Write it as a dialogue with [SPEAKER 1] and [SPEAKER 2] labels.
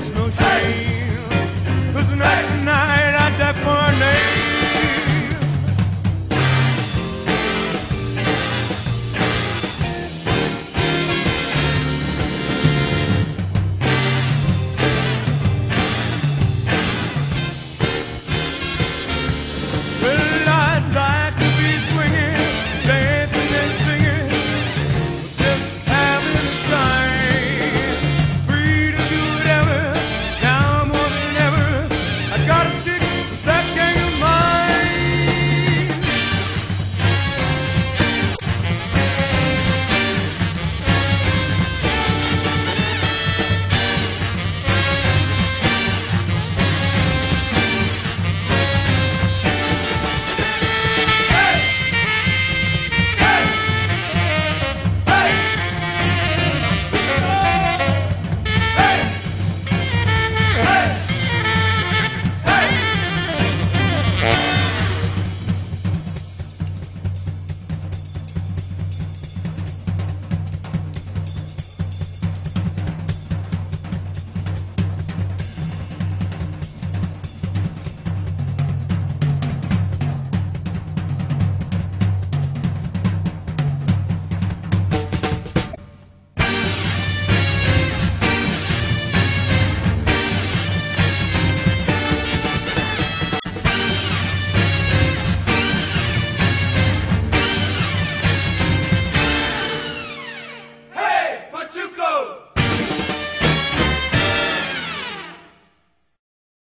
[SPEAKER 1] There's no